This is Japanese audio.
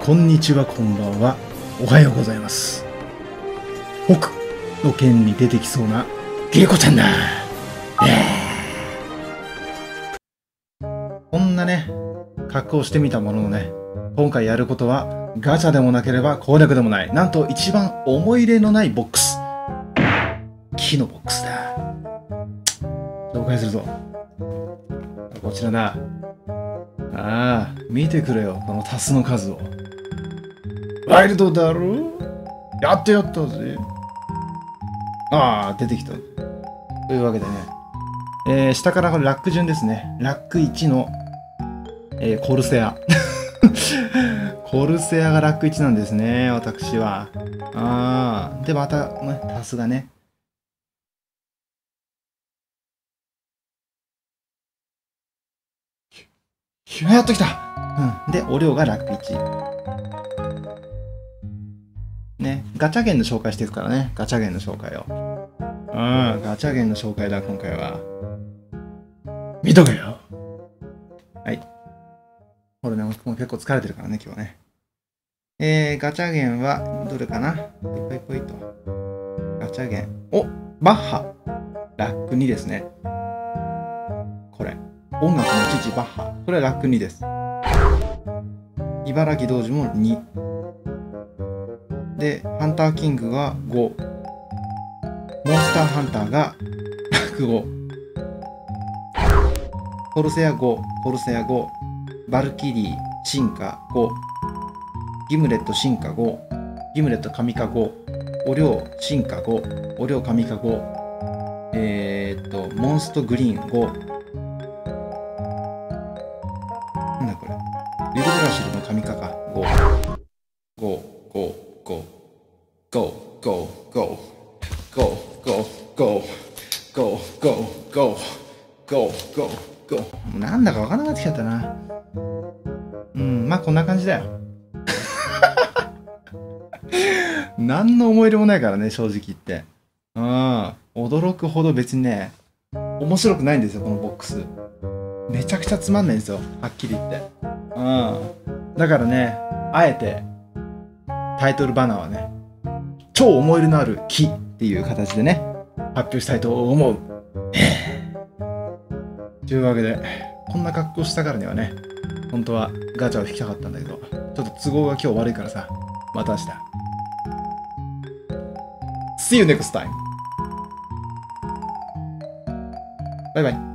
こんにちは、こんばんは。おはようございます。北の剣に出てきそうなゲイコちゃんだ。こんなね、格好をしてみたもののね、今回やることはガチャでもなければ攻略でもない。なんと一番思い入れのないボックス。木のボックスだ。紹介するぞ。こちらだ。ああ、見てくれよ、このタスの数を。ワイルドだろ？やってやったぜ。ああ、出てきた。というわけでね、えー、下からこれラック順ですね。ラック1の、えー、コルセア。コルセアがラック1なんですね、私は。ああ、で、また、ね、タスがね。やっときたうん。で、お量がラック1。ね、ガチャゲンの紹介していくからね、ガチャゲンの紹介を。うん、ガチャゲンの紹介だ、今回は。見とけよはい。これね、もう結構疲れてるからね、今日はね。えー、ガチャゲンは、どれかな？ぽいぽいぽいと。ガチャゲン。おバッハラック2ですね。これ。音楽の父バッハ。これはラック2です。茨城道場も2。で、ハンターキングが5。モンスターハンターが105。コルセア5、コルセア5。バルキリー、進化5。ギムレット進化5。ギムレット神化5。お量進化5。お量神化5。えー、っと、モンストグリーン5。なんだこれ。リブブラシルの神化か。ゴー。ゴー、ゴー、ゴー。ゴー、ゴー、ゴー。ゴー、ゴー、ゴー。ゴー、ゴー、ゴー。ゴー、ゴー、ゴー。なんだかわからなくなってきちゃったな。うん、まあこんな感じだよ。何の思い入れもないからね、正直言って。うん、驚くほど別にね、面白くないんですよ、このボックス。めちゃくちゃつまんないんですよ、はっきり言って。うん。だからね、あえて、タイトルバナーはね、超思い入れのある木っていう形でね、発表したいと思う。というわけで、こんな格好したからにはね、本当はガチャを引きたかったんだけど、ちょっと都合が今日悪いからさ、また明日。See you next time! バイバイ。